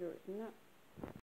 Sure.